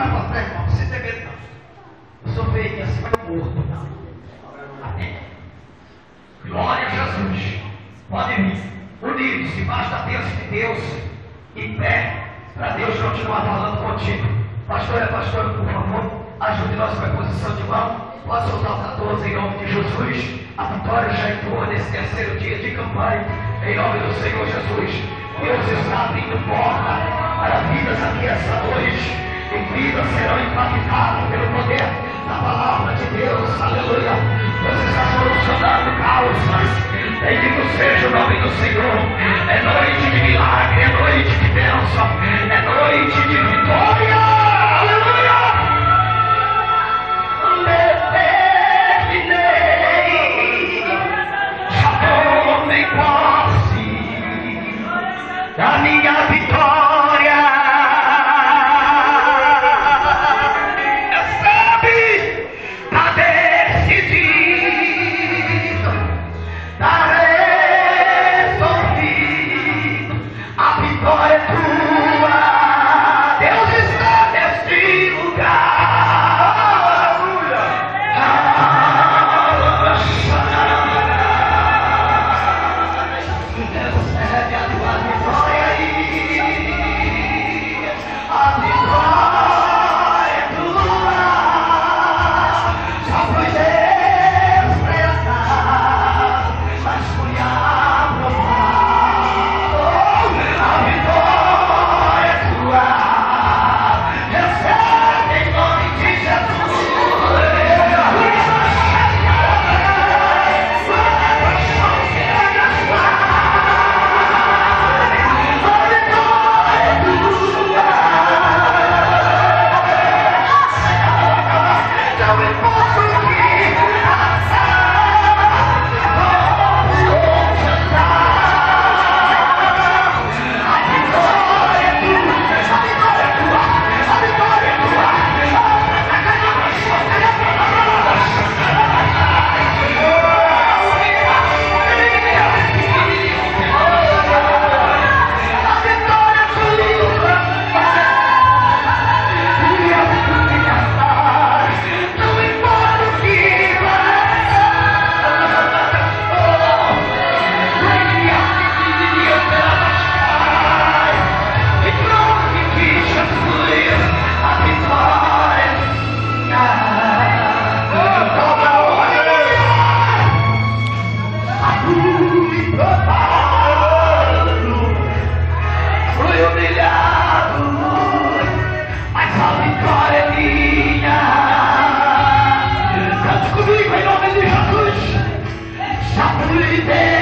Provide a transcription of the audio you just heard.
mais pra frente, irmão. Você tem medo, não. Eu sou feio assim, mas morto, não. Amém. Glória a Jesus. Pode vir. Unidos, debaixo da bênção de Deus. Em pé. Para Deus continuar falando contigo. Pastor é pastor, por favor. Ajude nós com a posição de mão. Posso usar o 14 em nome de Jesus. A vitória já entrou nesse terceiro dia de campanha. Em nome do Senhor Jesus. Deus está abrindo porta impactadas pelo poder da palavra de Deus. Aleluia. Você está solucionando causas. Bendito seja o nome do Senhor. É noite de milagre, é noite de bênção, é noite de vitória. Aleluia. Já tomei posse da minha vitória. Yeah. Unité